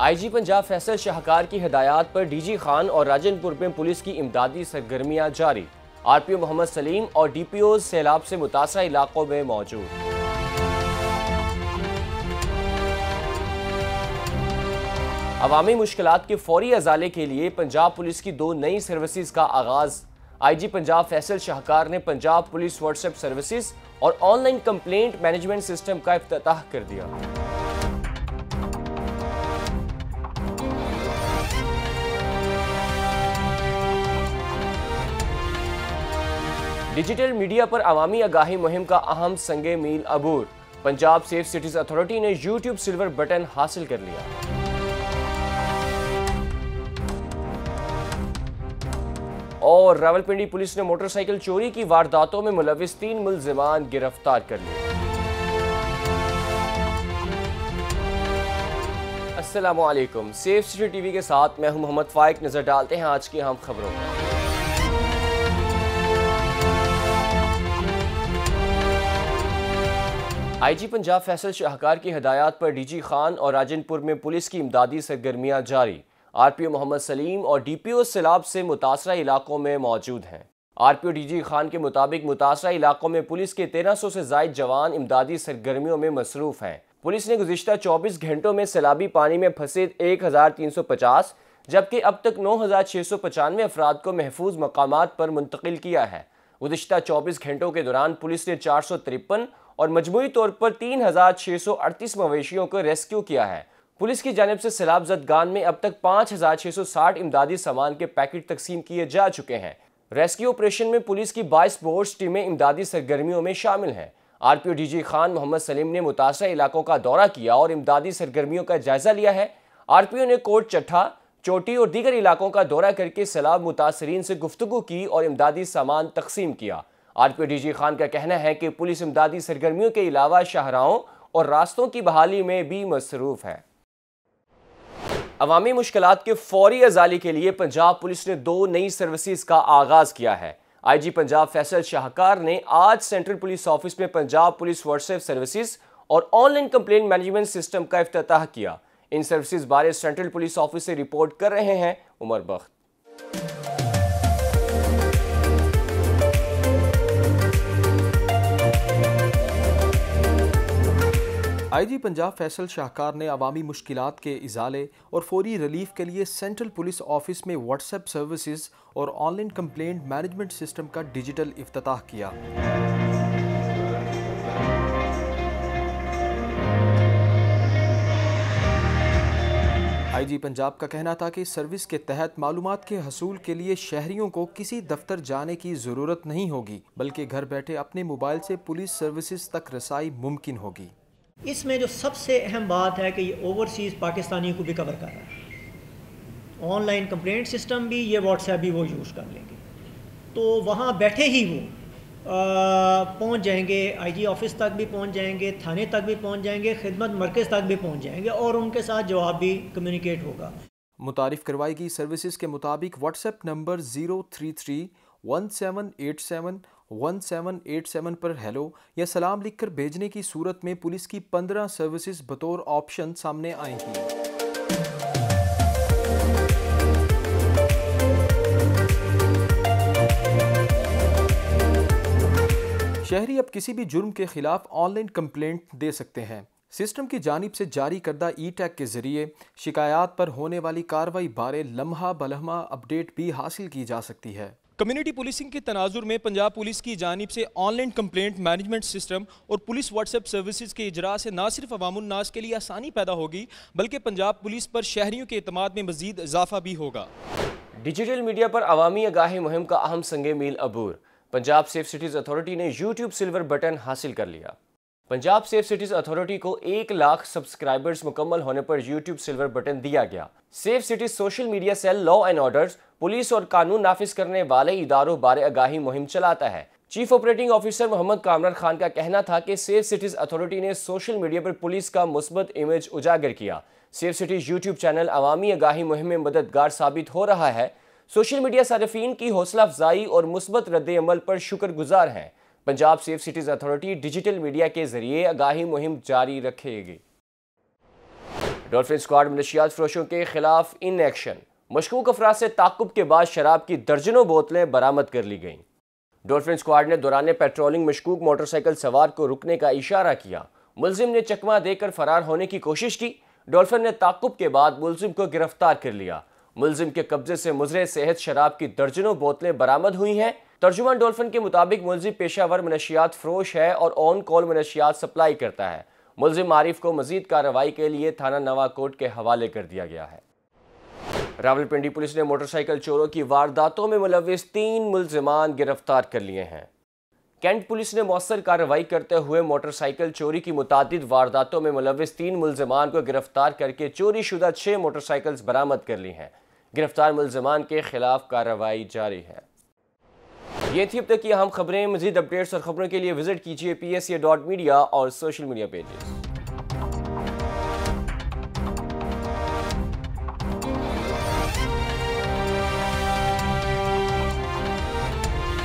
IG Punjab Faisal शाहकार की हदायत पर डीजी खान और राजनपुर में पुलिस की इमदादी सरगर्मियाँ जारी। आरपीओ मोहम्मद सलीम और डीपीओ सैलाब से मुतासर इलाकों में मौजूद। अवामी मुश्किल के फौरी अजाले के लिए पंजाब पुलिस की दो नई सर्विसेज़ का आगाज़। आईजी पंजाब फैसल शाहकार ने पंजाब पुलिस व्हाट्सएप सर्विसेज़ और ऑनलाइन कंप्लेंट मैनेजमेंट सिस्टम का अफ्ताह कर दिया। डिजिटल मीडिया पर अवामी आगाही मुहिम का अहम संगे मील अबूर। पंजाब सेफ़ सिटीज़ अथॉरिटी ने यूट्यूब सिल्वर बटन हासिल कर लिया। और रावलपिंडी पुलिस ने मोटरसाइकिल चोरी की वारदातों में मुलविस तीन मुलजमान गिरफ़्तार कर लिए। असलकुम सेफ़ सिटी टीवी के साथ मैं हूँ मोहम्मद फाइक। नज़र डालते हैं आज की अहम खबरों में आईजी पंजाब फैसल शाहकार की हदायत पर डीजी खान और राजनपुर में पुलिस की इमदादी सरगर्मियाँ जारी। आरपीओ मोहम्मद सलीम और डीपीओ सैलाब से मुतासर इलाकों में मौजूद हैं। आरपीओ डीजी खान के मुताबिक मुतासर इलाकों में पुलिस के तेरह सौ से जायद जवान इमदादी सरगर्मियों में मसरूफ हैं। पुलिस ने गुजशत चौबीस घंटों में सैलाबी पानी में फंसे एक हज़ार तीन सौ पचास, जबकि अब तक नौ हज़ार छः सौ पचानवे अफराद को महफूज मकाम पर मुंतकिल किया है। गुजशत चौबीस घंटों के दौरान पुलिस ने चार सौ तिरपन और मजमू तौर पर तीन हज़ार छह सौ अड़तीस मवेशियों को रेस्क्यू किया है। पुलिस की जानब से सैलाब जदगान में अब तक पाँच हज़ार छह सौ साठ इमदादी सामान के पैकेट तकसीम किए जा चुके हैं। रेस्क्यू ऑपरेशन में पुलिस की बाईस बोर्ड्स टीमें इमदादी सरगर्मियों में शामिल हैं। आरपीओ डीजी खान मोहम्मद सलीम ने मुतासर इलाकों का दौरा किया और इमदादी सरगर्मियों का जायजा लिया है। आर पी ओ ने कोट चट्ठा चोटी और दीगर इलाकों का दौरा करके सैलाब मुतासरीन से गुफ्तु की और इमदादी सामान तकसीम किया। आरपीओ डीजी खान का कहना है कि पुलिस इमदादी सरगर्मियों के अलावा शाहराहों और रास्तों की बहाली में भी मसरूफ है। अवामी मुश्किल के फौरी अजाली के लिए पंजाब पुलिस ने दो नई सर्विसेज़ का आगाज़ किया है। आईजी पंजाब फैसल शाहकार ने आज सेंट्रल पुलिस ऑफ़िस में पंजाब पुलिस व्हाट्सएप सर्विसेज़ और ऑनलाइन कंप्लेन मैनेजमेंट सिस्टम का अफ्ताह किया। इन सर्विसेज़ बारे सेंट्रल पुलिस ऑफ़िस से रिपोर्ट कर रहे हैं उमर बख्त। आईजी पंजाब फैसल शाहकार ने अवामी मुश्किल के इजाले और फौरी रिलीफ के लिए सेंट्रल पुलिस ऑफ़िस में व्हाट्सएप सर्विसेज़ और ऑनलाइन कंप्लेंट मैनेजमेंट सिस्टम का डिजिटल अफ्ताह किया। आईजी पंजाब का कहना था कि सर्विस के तहत मालूम के हसूल के लिए शहरियों को किसी दफ्तर जाने की ज़रूरत नहीं होगी, बल्कि घर बैठे अपने मोबाइल से पुलिस सर्विसेज़ तक रसाई मुमकिन होगी। इसमें जो सबसे अहम बात है कि ये ओवरसीज़ पाकिस्तानियों को भी कवर कर रहा है। ऑनलाइन कंप्लेंट सिस्टम भी, ये व्हाट्सएप भी वो यूज़ कर लेंगे। तो वहाँ बैठे ही वो पहुँच जाएँगे आईजी ऑफ़िस तक भी पहुँच जाएँगे, थाने तक भी पहुँच जाएँगे, खिदमत मरकज़ तक भी पहुँच जाएँगे और उनके साथ जवाब भी कम्युनिकेट होगा। मुतारफ़ करवाई गई सर्विसेज़ के मुताबिक WhatsApp number zero three three one seven eight seven 1787 पर हेलो या सलाम लिखकर भेजने की सूरत में पुलिस की 15 सर्विसेज़ बतौर ऑप्शन सामने आएँगी शहरी अब किसी भी जुर्म के खिलाफ ऑनलाइन कंप्लेंट दे सकते हैं। सिस्टम की जानब से जारी करदा ई टैग के ज़रिए शिकायत पर होने वाली कार्रवाई बारे लम्हा बलहमा अपडेट भी हासिल की जा सकती है। कम्युनिटी पुलिसिंग के तनाजुर में पंजाब पुलिस की जानब से ऑनलाइन कंप्लेंट मैनेजमेंट सिस्टम और पुलिस व्हाट्सएप सर्विसेज़ के इजरा से न सिर्फ़ अवामनास के लिए आसानी पैदा होगी, बल्कि पंजाब पुलिस पर शहरियों के अतमाद में मजीद इजाफा भी होगा। डिजिटल मीडिया पर अवामी आगाही मुहिम का अहम संगे मील अबूर। पंजाब सेफ़ सिटीज़ अथॉरिटी ने यूट्यूब सिल्वर बटन हासिल कर लिया। पंजाब सेफ़ सिटीज़ अथॉरिटी को एक लाख सब्सक्राइबर्स मुकम्मल होने पर यूट्यूब सिल्वर बटन दिया गया। Safe cities social media cell, law and orders, police और कानून नाफिज करने वाले इदारों बारे आगाही मुहिम चलाता है। Chief operating officer Mohammad Kamran Khan का कहना था कि सेफ़ सिटीज़ अथॉरिटी ने सोशल मीडिया पर पुलिस का मुस्बत इमेज उजागर किया। सेफ़ सिटीज़ यूट्यूब चैनल अवामी आगाही मुहिम में मददगार साबित हो रहा है। सोशल मीडिया सार्फिन की हौसला अफजाई और मुस्बत रद्द अमल पर शुक्रगुजार हैं। Punjab safe cities authority digital media के ज़रिए आगाही मुहिम जारी रखेगी। डॉल्फिन स्क्वाड मनशियात फरोशों के खिलाफ इन एक्शन मशकूक अफराज से ताकुब के बाद शराब की दर्जनों बोतलें बरामद कर ली गईं। डॉल्फिन स्क्वाड ने दौरान पेट्रोलिंग मशकूक मोटरसाइकिल सवार को रुकने का इशारा किया। मुलजिम ने चकमा देकर फरार होने की कोशिश की। डॉल्फिन ने ताकुब के बाद मुलजिम को गिरफ़्तार कर लिया। मुलजिम के कब्जे से मुजरे सेहत शराब की दर्जनों बोतलें बरामद हुई हैं। तर्जुमान डॉल्फिन के मुताबिक मुलजिम पेशावर मनशियात फरोश है और ऑन कॉल मनशियात सप्लाई करता है। मुलजिम आरिफ को मजीद कार्रवाई के लिए थाना नवाकोट के हवाले कर दिया गया है। रावलपिंडी पुलिस ने मोटरसाइकिल चोरों की वारदातों में मुलविस तीन मुलजमान गिरफ़्तार कर लिए हैं। कैंट पुलिस ने मौसर कार्रवाई करते हुए मोटरसाइकिल चोरी की मुतद वारदातों में मुलविस तीन मुलजमान को गिरफ़्तार करके चोरी शुदा छः मोटरसाइकिल्स बरामद कर ली हैं। गिरफ़्तार मुलजमान के खिलाफ कार्रवाई जारी है। ये थी अब तक की अहम खबरें। मजीद अपडेट्स और खबरों के लिए विज़िट कीजिए पी एस डॉट मीडिया और सोशल मीडिया पेजेस